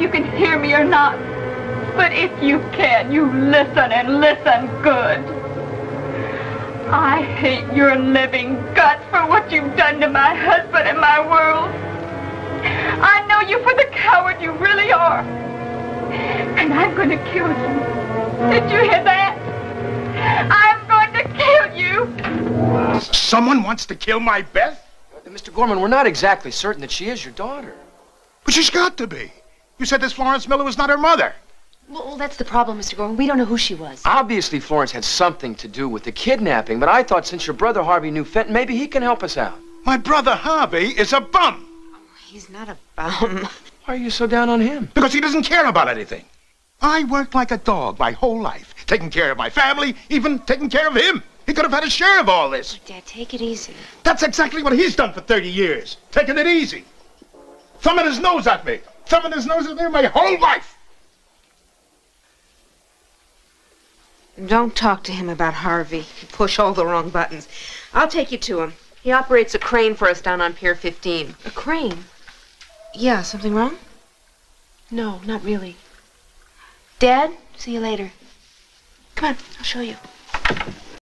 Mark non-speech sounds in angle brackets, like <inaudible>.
if you can hear me or not. But if you can, you listen and listen good. I hate your living guts for what you've done to my husband and my world. I know you for the coward you really are. And I'm going to kill you. Did you hear that? I'm going to kill you. Someone wants to kill my Beth? Mr. Gorman, we're not exactly certain that she is your daughter. But she's got to be. You said this Florence Miller was not her mother. Well, well, that's the problem, Mr. Gorman. We don't know who she was. Obviously, Florence had something to do with the kidnapping, but I thought since your brother Harvey knew Fenton, maybe he can help us out. My brother Harvey is a bum Oh, He's not a bum. <laughs> Why are you so down on him? because he doesn't care about anything. I worked like a dog my whole life, taking care of my family, even taking care of him. He could have had a share of all this. Dad, take it easy. That's exactly what he's done for 30 years, taking it easy. Thumbing his nose at me, thumbing his nose at me my whole life. Don't talk to him about Harvey. You push all the wrong buttons. I'll take you to him. He operates a crane for us down on Pier 15. A crane? Yeah, something wrong? No, not really. Dad, see you later. Come on, I'll show you.